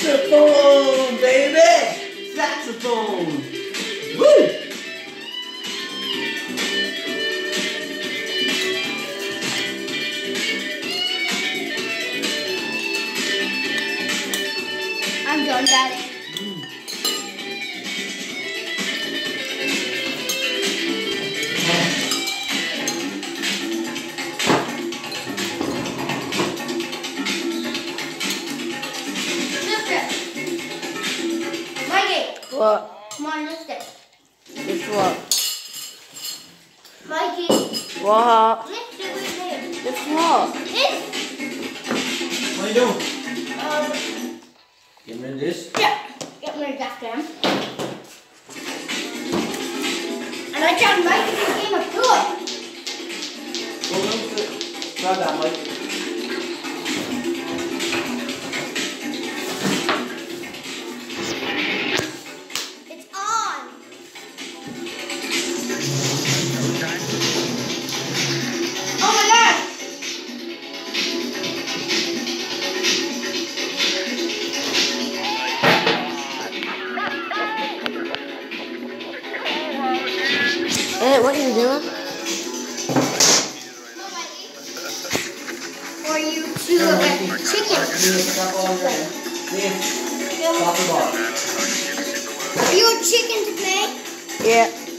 Saxophone, baby! Saxophone! Woo! I'm done, Daddy. What? come on, lift it. Guess what? Mikey, What? lift it with him. Guess what? This, What are you doing? um, Getting rid of this? yeah, get rid of that down. And I found Mikey's game of good. Go it. Grab that, Mike. Hey, what are you doing? For you to get chicken. Leah, stop all your Leah, stop the ball. Are you a chicken to play? Yeah.